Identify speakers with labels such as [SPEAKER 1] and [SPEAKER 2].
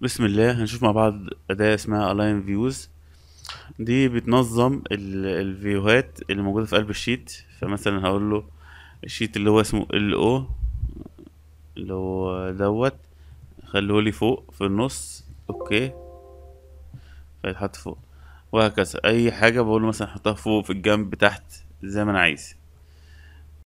[SPEAKER 1] بسم الله هنشوف مع بعض أداة اسمها Align Views. دي بتنظم الفيوهات اللي موجودة في قلب ال sheet. فمثلا هقول له الشيت اللي هو اسمه LO اللي هو دوت خليه لي فوق في النص. Okay. فيتحط فوق. وهكذا. أي حاجة بقول له مثلا حطها فوق في الجنب تحت زي ما أنا عايز.